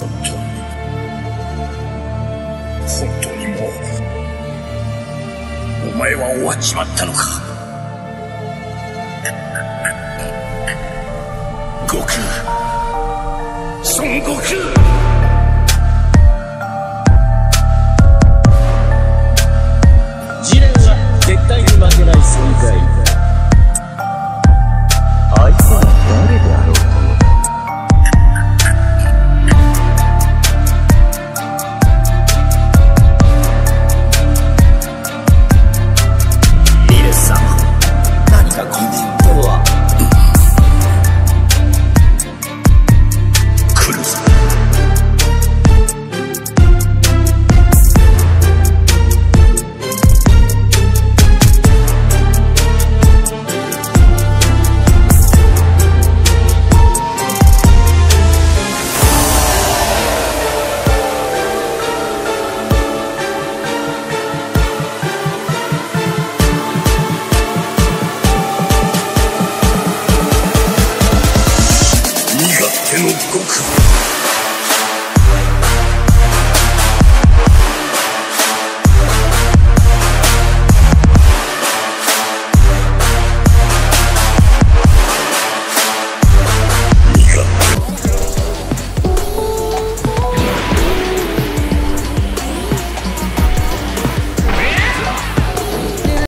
本当に本当にもうお前は終わっちまったのか。悟空。孫悟空。天の地獄